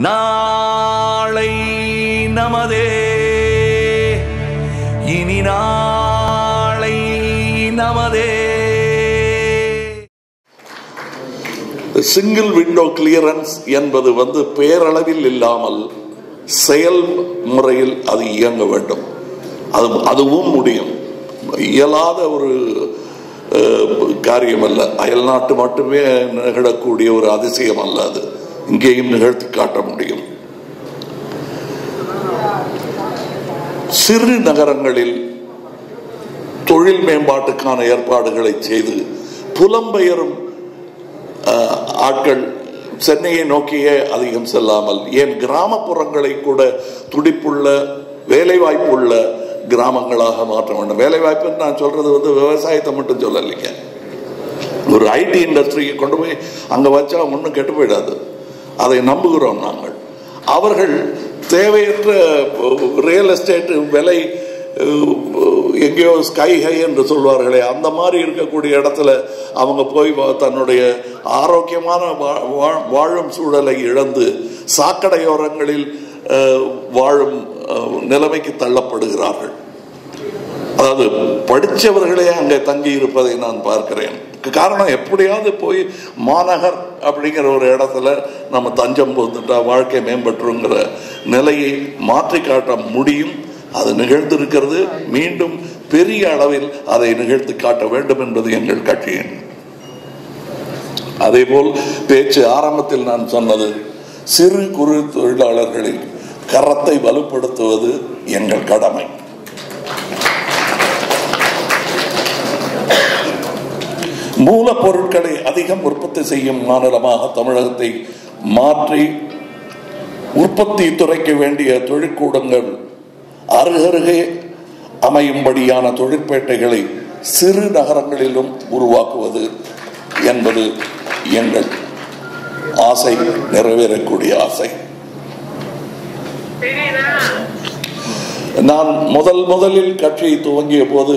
நாளை நமதே. இனி நாளை நமதே. சிங்கிள் விண்டோ கிளியரன்ஸ் என்பது வந்து பேரளவில் இல்லாமல் செயல் முறையில் அது இயங்க வேண்டும். அது அதுவும் முடியும். இயலாத ஒரு காரியம் அல்ல அயல்நாட்டு மட்டுமே நிகழக்கூடிய ஒரு அதிசயம் அல்ல அது. இங்கேயும் நிகழ்த்தி காட்ட முடியும். சிறு நகரங்களில் தொழில் மேம்பாட்டுக்கான ஏற்பாடுகளை செய்து புலம்பெயரும் ஆட்கள் சென்னையை நோக்கியே அதிகம் செல்லாமல் ஏன் கிராமப்புறங்களை கூட துடிப்புள்ள வேலைவாய்ப்புள்ள கிராமங்களாக மாற்ற வேண்டும். வேலைவாய்ப்புன்னு நான் சொல்றது வந்து விவசாயத்தை மட்டும் சொல்லலைங்க. ஒரு ஐடி இண்டஸ்ட்ரியை கொண்டு போய் அங்கே வச்சா ஒன்றும் கெட்டு போயிடாது. அதை நம்புகிறோம் நாங்கள். அவர்கள் தேவையற்ற ரியல் எஸ்டேட் விலை எங்கேயோ ஸ்கை ஹை என்று சொல்வார்களே அந்த மாதிரி இருக்கக்கூடிய இடத்துல அவங்க போய் தன்னுடைய ஆரோக்கியமான வா- வாழும் சூழலை இழந்து சாக்கடையோரங்களில் வாழும் நிலைமைக்கு தள்ளப்படுகிறார்கள். அதாவது படித்தவர்களே அங்கே தங்கி இருப்பதை நான் பார்க்கிறேன். காரணம் எப்படியாவது போய் மாநகர் அப்படிங்கிற ஒரு இடத்துல நம்ம தஞ்சம் போந்துட்டா வாழ்க்கை மேம்பட்டுருங்கிற நிலையை மாற்றி காட்ட முடியும். அது நிகழ்ந்திருக்கிறது. மீண்டும் பெரிய அளவில் அதை நிகழ்த்தி காட்ட வேண்டும் என்பது எங்கள் கட்சியின் அதேபோல் பேச்சு ஆரம்பத்தில் நான் சொன்னது சிறு குறு தொழிலாளர்களின் கரத்தை வலுப்படுத்துவது எங்கள் கடமை. மூலப்பொருட்களை அதிகம் உற்பத்தி செய்யும் மாநிலமாக தமிழகத்தை மாற்றி உற்பத்தி துறைக்க வேண்டிய தொழிற்கூடங்கள் அருகருகே அமையும்படியான தொழிற்பேட்டைகளை சிறு நகரங்களிலும் உருவாக்குவது என்பது எங்கள் ஆசை நிறைவேறக்கூடிய ஆசை. நான் முதல் முதலில் கட்சியை துவங்கிய போது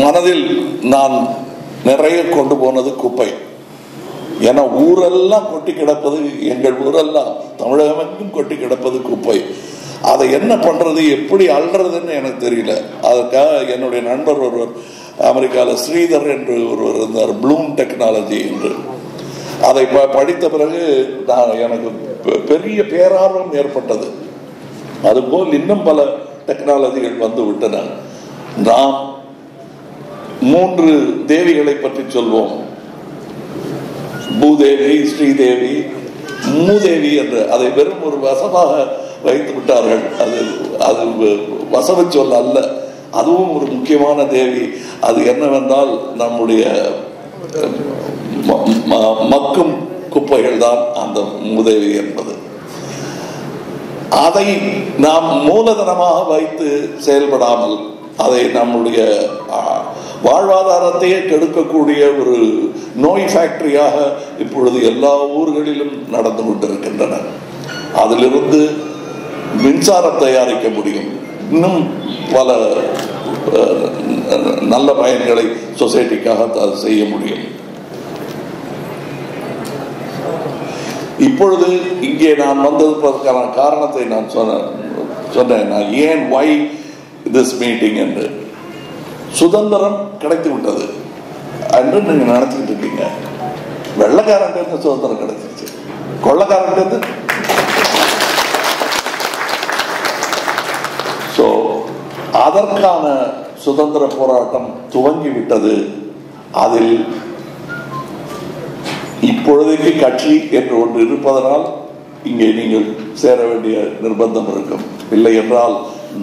மனதில் நான் நிறைய கொண்டு போனது குப்பை. ஏன்னா ஊரெல்லாம் கொட்டி கிடப்பது எங்கள் ஊரெல்லாம் தமிழகமெங்கும் கொட்டி கிடப்பது குப்பை. அதை என்ன பண்ணுறது எப்படி அள்ளுறதுன்னு எனக்கு தெரியல. அதற்காக என்னுடைய நண்பர் ஒருவர் அமெரிக்காவில் ஸ்ரீதர் என்று ஒருவர் இருந்தார் ப்ளூம் டெக்னாலஜி என்று. அதை ப- படித்த பிறகு நான் எனக்கு பெரிய பேரார்வம் ஏற்பட்டது. அதுபோல் இன்னும் பல டெக்னாலஜிகள் வந்து விட்டன. நாம் மூன்று தேவிகளை பற்றி சொல்வோம். பூதேவி ஸ்ரீதேவி மூதேவி என்று அதை வெறும் ஒரு வசமாக வைத்து விட்டார்கள். அது அது வ- சொல் அல்ல. அதுவும் ஒரு முக்கியமான தேவி. அது என்னவென்றால் நம்முடைய ம- ம- மக்கும் குப்பைகள் தான் அந்த மூதேவி என்பது. அதை நாம் மூலதனமாக வைத்து செயல்படாமல் அதை நம்முடைய வாழ்வாதாரத்தையே கெடுக்கக்கூடிய ஒரு நோய் ஃபேக்டரியாக இப்பொழுது எல்லா ஊர்களிலும் நடந்து கொண்டிருக்கின்றன. அதிலிருந்து மின்சாரம் தயாரிக்க முடியும். இன்னும் பல நல்ல பயன்களை சொசைட்டிக்காக த- செய்ய முடியும். இப்பொழுது இங்கே நான் வந்ததற்கான காரணத்தை நான் சொன்ன சொன்னேன். நான் ஏன் வை திஸ் மீட்டிங் என்று. சுதந்திரம் கிடைத்து விட்டது என்று நீங்க நினைச்சிட்டு இருக்கீங்க. வெள்ளக்காரன் இருந்து சுதந்திரம் கிடைச்சிருச்சு. கொள்ளக்காரன் இருந்து ஸோ அதற்கான சுதந்திர போராட்டம் துவங்கி விட்டது. அதில் இப்பொழுதைக்கு கட்சி என்று ஒன்று இருப்பதனால் இங்கே நீங்கள் சேர வேண்டிய நிர்பந்தம் இருக்கும். இல்லை என்றால்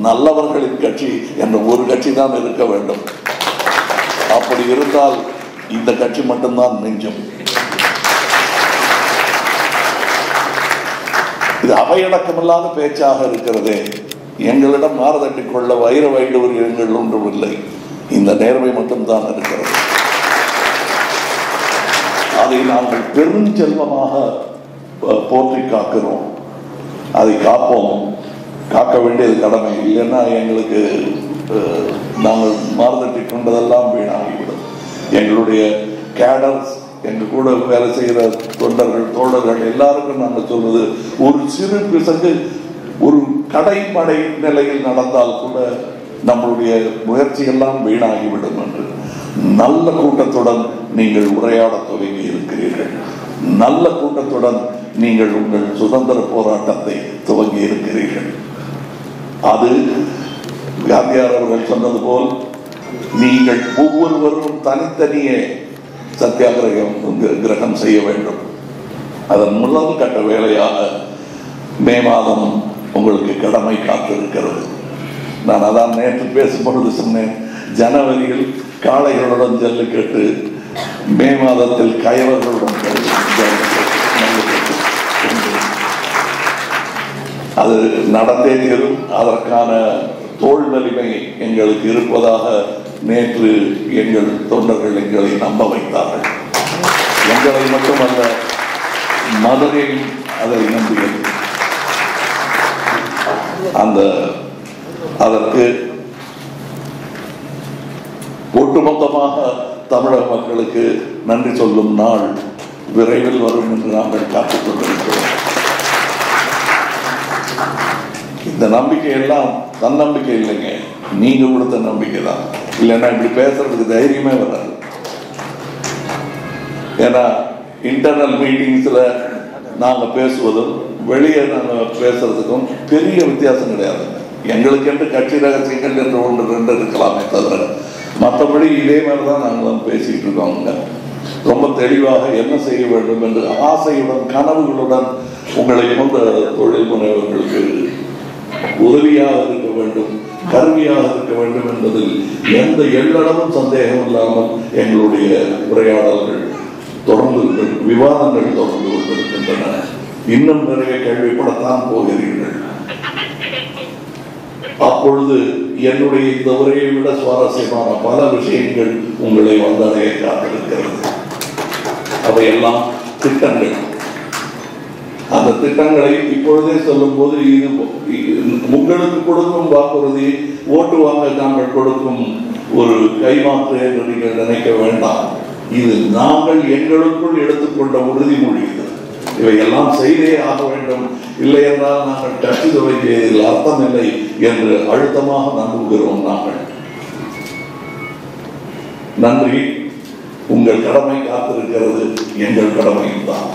நல்லவர்களின் கட்சி என்ற ஒரு கட்சி தான் இருக்க வேண்டும். அப்படி இருந்தால் இந்த கட்சி மட்டும்தான் மிஞ்சும் இது அவையடக்கமில்லாத பேச்சாக இருக்கிறதே. எங்களிடம் மாறுதட்டிக் கொள்ள வைர வைடூரியங்கள் ஒன்றும் இல்லை. இந்த நேர்மை மட்டும்தான் இருக்கிறது. அதை நாங்கள் பெருஞ்செல்வமாக போற்றி காக்கிறோம். அதை காப்போம். காக்க வேண்டியது கடமை. இல்லைன்னா எங்களுக்கு நாங்கள் மாறுதட்டி கொண்டதெல்லாம் வீணாகிவிடும். எங்களுடைய கேடர்ஸ் எங்க கூட வேலை செய்கிற தொண்டர்கள் தோழர்கள் எல்லாருக்கும் நாங்கள் சொல்றது ஒரு சிறு பிசகு ஒரு கடைமடை நிலையில் நடந்தால் கூட நம்மளுடைய முயற்சி எல்லாம் வீணாகிவிடும் என்று. நல்ல கூட்டத்துடன் நீங்கள் உரையாடத் துவங்கி இருக்கிறீர்கள். நல்ல கூட்டத்துடன் நீங்கள் உங்கள் சுதந்திர போராட்டத்தை துவங்கி இருக்கிறீர்கள். அது காந்தியார் அவர்கள் சொன்னது போல் நீங்கள் ஒவ்வொருவரும் தனித்தனியே சத்தியாகிரகம் கிரகம் செய்ய வேண்டும். அதன் முதல் கட்ட வேலையாக மே மாதம் உங்களுக்கு கடமை காத்திருக்கிறது. நான் அதான் நேற்று பேசும்பொழுது சொன்னேன் ஜனவரியில் காளைகளுடன் ஜல்லிக்கட்டு மே மாதத்தில் கயவர்களுடன் ஜல்லிக்கட்டு என்று அது நடந்தே தீரும் அதற்கான தோல் வலிமை எங்களுக்கு இருப்பதாக நேற்று எங்கள் தொண்டர்கள் எங்களை நம்ப வைத்தார்கள். எங்களை மட்டுமல்ல மதுரையும் அதை நம்பியது. அந்த அதற்கு ஒட்டுமொத்தமாக தமிழக மக்களுக்கு நன்றி சொல்லும் நாள் விரைவில் வரும் என்று நாங்கள் காத்துக் கொண்டிருக்கிறோம். இந்த நம்பிக்கை எல்லாம் தன்னம்பிக்கை இல்லைங்க. நீங்க கொடுத்த நம்பிக்கை தான். இல்லைன்னா இப்படி பேசுறதுக்கு தைரியமே வராது. ஏன்னா இன்டர்னல் மீட்டிங்ஸில் நாங்கள் பேசுவதும் வெளியே நாங்கள் பேசுறதுக்கும் பெரிய வித்தியாசம் கிடையாது. எங்களுக்கு என்று கட்சி ரகசியங்கள் என்று ஒன்று ரெண்டு இருக்கலாமே தவிர மற்றபடி இதே மாதிரி தான் நாங்களும் பேசிட்டு இருக்கோங்க ரொம்ப தெளிவாக என்ன செய்ய வேண்டும் என்று ஆசையுடன் கனவுகளுடன் உங்களை போன்ற தொழில் முனைவர்களுக்கு உதவியாக இருக்க வேண்டும் கருவியாக இருக்க வேண்டும் என்பதில் எந்த எள்ளளவும் சந்தேகம் இல்லாமல் எங்களுடைய உரையாடல்கள் தொடர்ந்து விவாதங்கள் தொடர்ந்து கொண்டிருக்கின்றன. இன்னும் நிறைய கேள்விப்படத்தான் போகிறீர்கள். அப்பொழுது என்னுடைய இந்த உரையை விட சுவாரஸ்யமான பல விஷயங்கள் உங்களை வந்தடைய காத்திருக்கிறது. அவையெல்லாம் திட்டங்கள். அந்த திட்டங்களை இப்பொழுதே சொல்லும் போது இது உங்களுக்கு கொடுக்கும் வாக்குறுதி ஓட்டு வாங்க நாங்கள் கொடுக்கும் ஒரு கைமாற்று என்று நீங்கள் நினைக்க வேண்டாம். இது நாங்கள் எங்களுக்குள் எடுத்துக்கொண்ட உறுதிமொழி இது. இவையெல்லாம் செய்தே ஆக வேண்டும். இல்லை என்றால் நாங்கள் கட்சி துவங்கியதில் அர்த்தமில்லை என்று அழுத்தமாக நம்புகிறோம் நாங்கள். நன்றி. உங்கள் கடமை காத்திருக்கிறது. எங்கள் கடமையும் தான்.